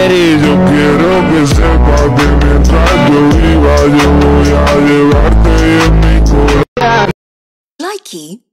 volveremos yo quiero que sepas que mientras yo viva yo voy a llevarte en mi corazón. Likey